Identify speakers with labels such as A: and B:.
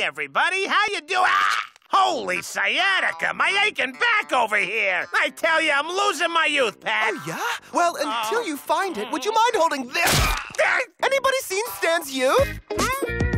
A: everybody. How you doing? Ah! Holy sciatica, my aching back over here. I tell you, I'm losing my youth, Pat.
B: Oh, yeah? Well, until oh. you find it, would you mind holding this? Ah! Anybody seen Stan's youth? Hmm?